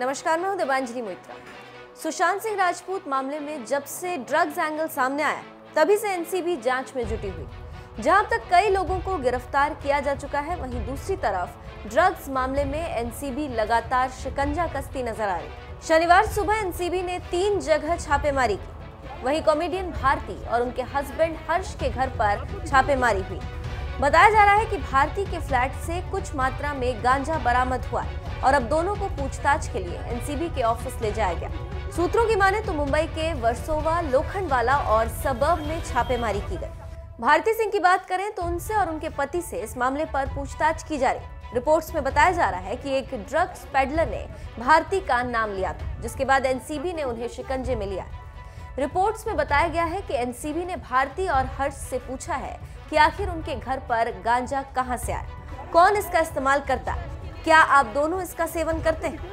नमस्कार, मैं हूँ देवांजलि मोइत्रा। सुशांत सिंह राजपूत मामले में जब से ड्रग्स एंगल सामने आया, तभी से एनसीबी जाँच में जुटी हुई। जहाँ तक कई लोगों को गिरफ़्तार किया जा चुका है, वहीं दूसरी तरफ़ ड्रग्स मामले में एनसीबी लगातार शिकंजा कसती नज़र आ रही। शनिवार सुबह एनसीबी ने तीन जगह छापेमारी की। वहीं कॉमेडियन भारती और उनके हस्बैंड हर्ष के घर पर छापेमारी हुई। बताया जा रहा है कि भारती के फ्लैट से कुछ मात्रा में गांजा बरामद हुआ है और अब दोनों को पूछताछ के लिए एनसीबी के ऑफ़िस ले जाया गया। सूत्रों की माने तो मुंबई के वर्सोवा, लोखंडवाला और सबब में छापेमारी की गई। भारती सिंह की बात करें तो उनसे और उनके पति से इस मामले पर पूछताछ की जा रही रिपोर्ट्स में बताया जा रहा है कि एक ड्रग्स पेडलर ने भारती का नाम लिया था, जिसके बाद एनसीबी ने उन्हें शिकंजे में लिया रिपोर्ट्स में बताया गया है कि एनसीबी ने भारती और हर्ष से पूछा है कि आखिर उनके घर पर गांजा कहाँ से आया? कौन इसका इस्तेमाल करता क्या आप दोनों इसका सेवन करते हैं?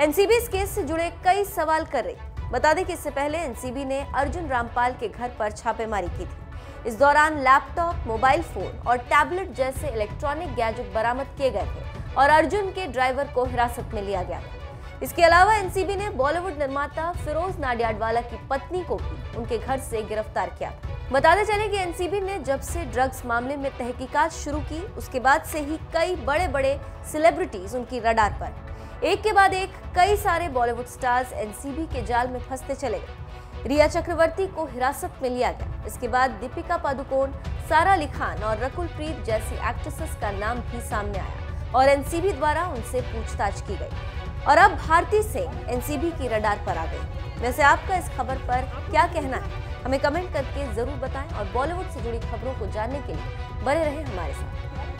एनसीबी इस केस से जुड़े कई सवाल कर रही बता दें कि इससे पहले एनसीबी ने अर्जुन रामपाल के घर पर छापेमारी की थी। इस दौरान लैपटॉप, मोबाइल फ़ोन और टैबलेट जैसे इलेक्ट्रॉनिक गैजेट बरामद किए गए थे और अर्जुन के ड्राइवर को हिरासत में लिया गया इसके अलावा एनसीबी ने बॉलीवुड निर्माता फिरोज नाडियाडवाला की पत्नी को भी उनके घर से गिरफ़्तार किया बताते चले कि एनसीबी ने जब से ड्रग्स मामले में तहकीकात शुरू की, उसके बाद से ही कई बड़े बड़े सेलिब्रिटीज उनकी रडार पर। एक के बाद एक, कई सारे बॉलीवुड स्टार्स एनसीबी के जाल में फंसते चले गए। रिया चक्रवर्ती को हिरासत में लिया गया। इसके बाद दीपिका पादुकोण, सारा अली खान और रकुल प्रीत जैसी एक्ट्रेसेस का नाम भी सामने आया और एनसीबी द्वारा उनसे पूछताछ की गई। और अब भारती सिंह एनसीबी की रडार पर आ गई। वैसे आपका इस खबर पर क्या कहना है? हमें कमेंट करके ज़रूर बताएँ और बॉलीवुड से जुड़ी खबरों को जानने के लिए बने रहे हमारे साथ।